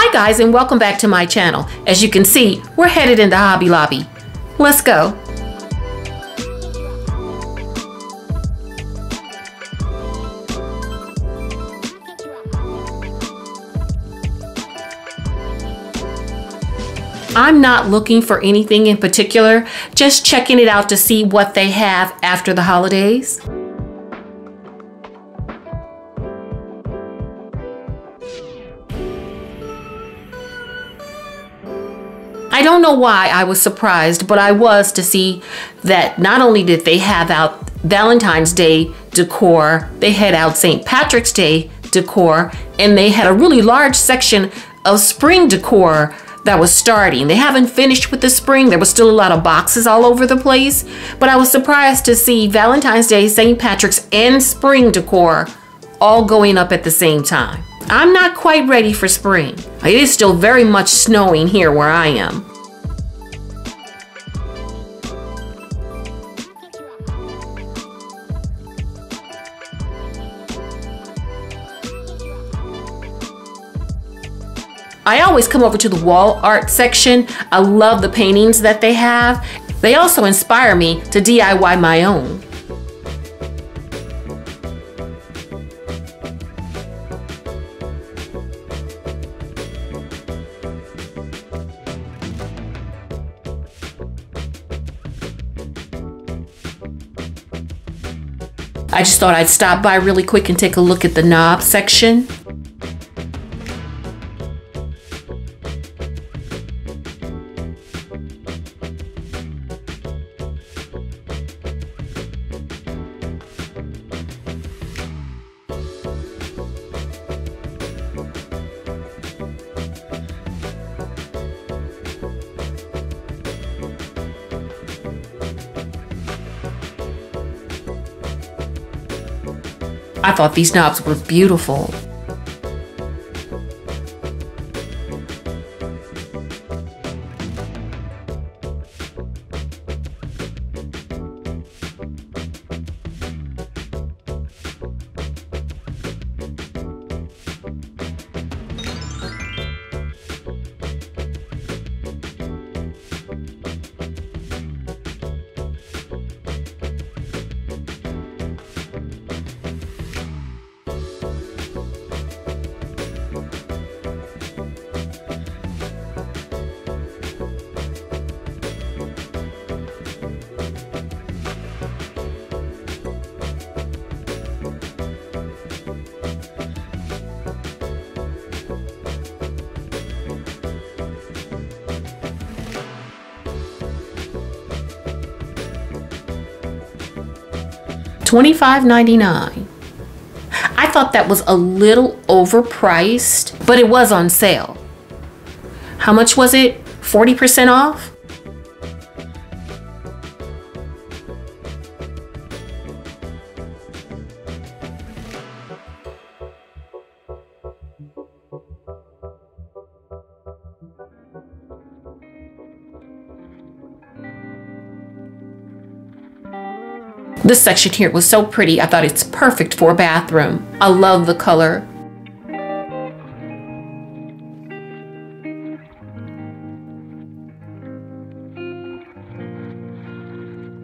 Hi guys and welcome back to my channel. As you can see, we're headed into Hobby Lobby. Let's go. I'm not looking for anything in particular, just checking it out to see what they have after the holidays. Don't know why I was surprised, but I was to see that not only did they have out Valentine's Day decor, they had out St. Patrick's Day decor, and they had a really large section of spring decor that was starting. They haven't finished with the spring. There was still a lot of boxes all over the place, but I was surprised to see Valentine's Day, St. Patrick's, and spring decor all going up at the same time. I'm not quite ready for spring. It is still very much snowing here where I am. I always come over to the wall art section. I love the paintings that they have. They also inspire me to DIY my own. I just thought I'd stop by really quick and take a look at the knob section. I thought these knobs were beautiful. $25.99. I thought that was a little overpriced, but it was on sale. How much was it? 40% off? This section here was so pretty. I thought it's perfect for a bathroom. I love the color.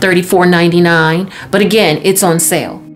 $34.99, but again, it's on sale.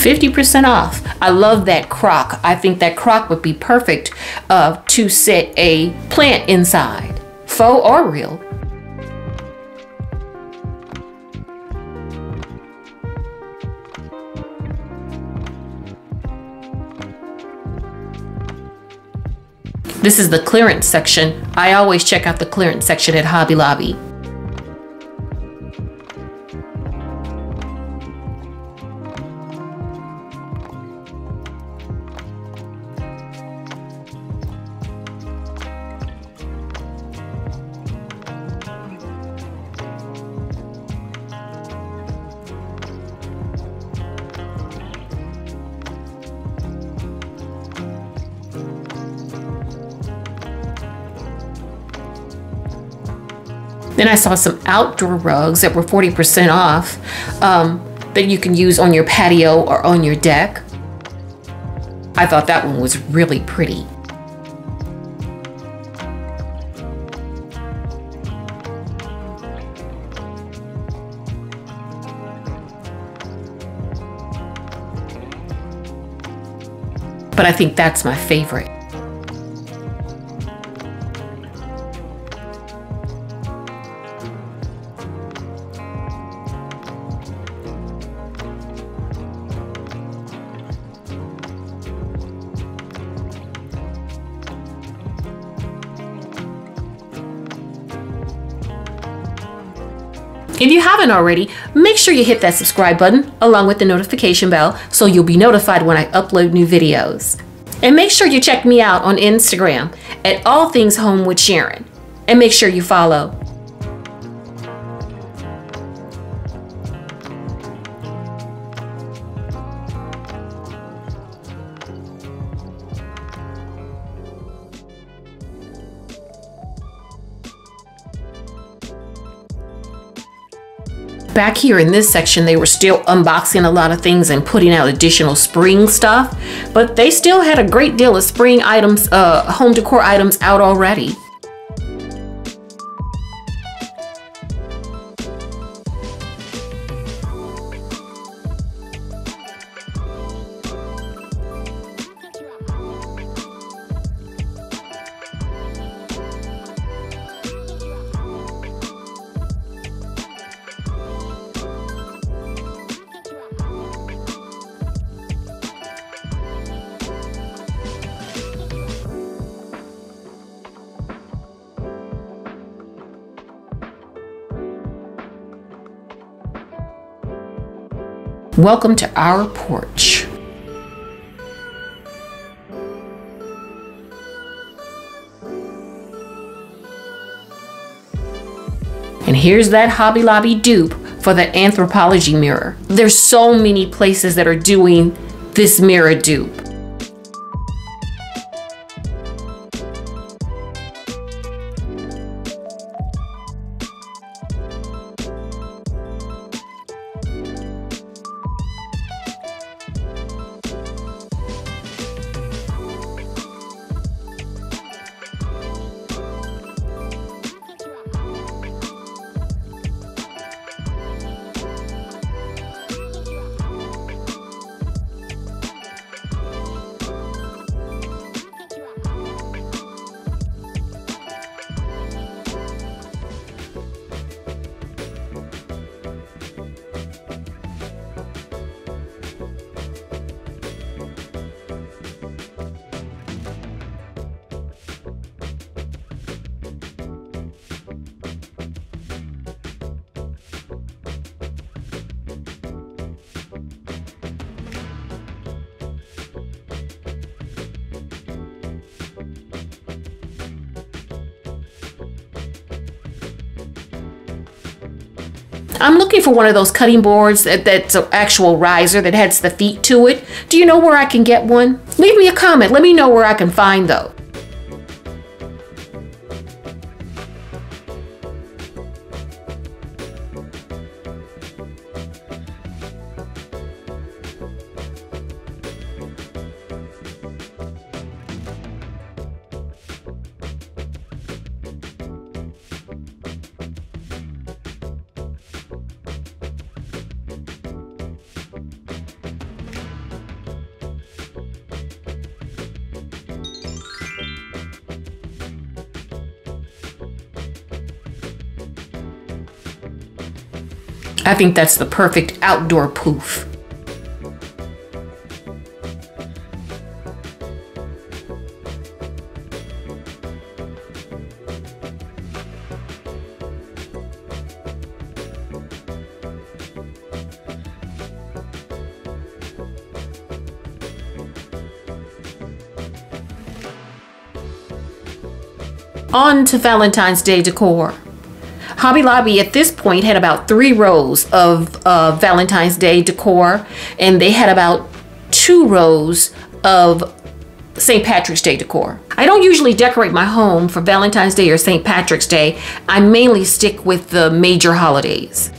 50% off. I love that crock. I think that crock would be perfect uh, to set a plant inside, faux or real. This is the clearance section. I always check out the clearance section at Hobby Lobby. Then I saw some outdoor rugs that were 40% off um, that you can use on your patio or on your deck. I thought that one was really pretty. But I think that's my favorite. If you haven't already, make sure you hit that subscribe button along with the notification bell so you'll be notified when I upload new videos. And make sure you check me out on Instagram at All Things Home with Sharon. And make sure you follow. Back here in this section, they were still unboxing a lot of things and putting out additional spring stuff, but they still had a great deal of spring items, uh, home decor items out already. Welcome to our porch. And here's that Hobby Lobby dupe for the Anthropologie mirror. There's so many places that are doing this mirror dupe. I'm looking for one of those cutting boards that, that's an actual riser that has the feet to it. Do you know where I can get one? Leave me a comment. Let me know where I can find those. I think that's the perfect outdoor poof. On to Valentine's Day decor. Hobby Lobby at this point had about three rows of uh, Valentine's Day decor, and they had about two rows of St. Patrick's Day decor. I don't usually decorate my home for Valentine's Day or St. Patrick's Day. I mainly stick with the major holidays.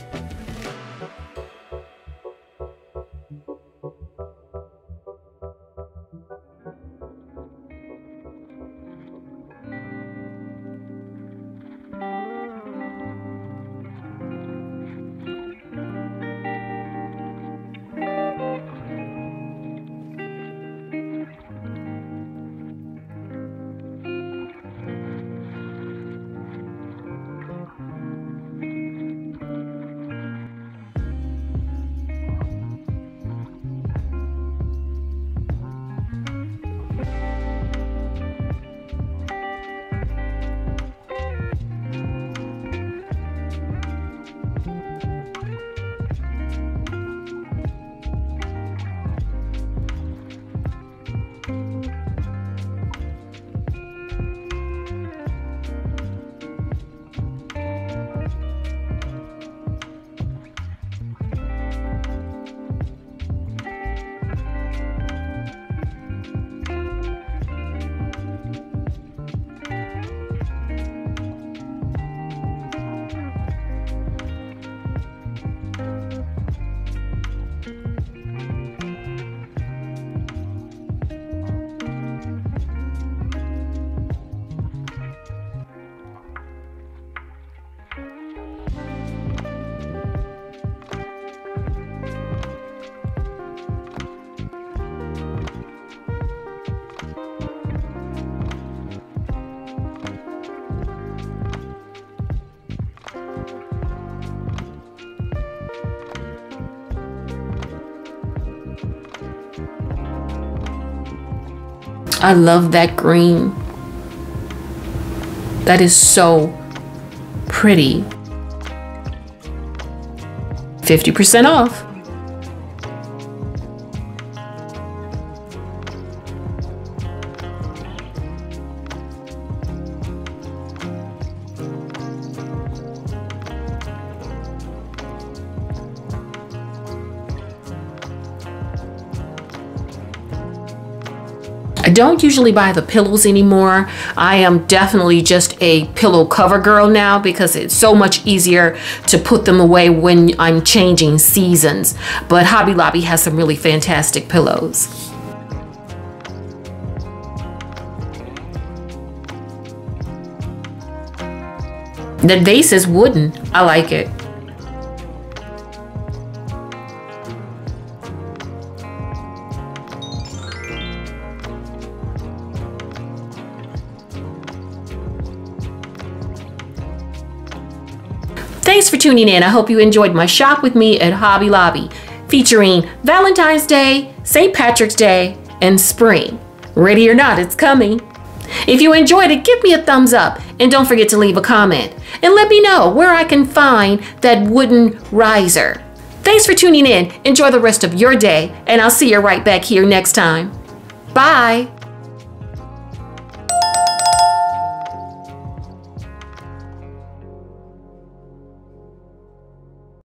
I love that green. That is so pretty. 50% off. Don't usually buy the pillows anymore. I am definitely just a pillow cover girl now because it's so much easier to put them away when I'm changing seasons. But Hobby Lobby has some really fantastic pillows. The vase is wooden. I like it. Tuning in. I hope you enjoyed my shop with me at Hobby Lobby, featuring Valentine's Day, St. Patrick's Day, and spring. Ready or not, it's coming. If you enjoyed it, give me a thumbs up and don't forget to leave a comment. And let me know where I can find that wooden riser. Thanks for tuning in. Enjoy the rest of your day, and I'll see you right back here next time. Bye.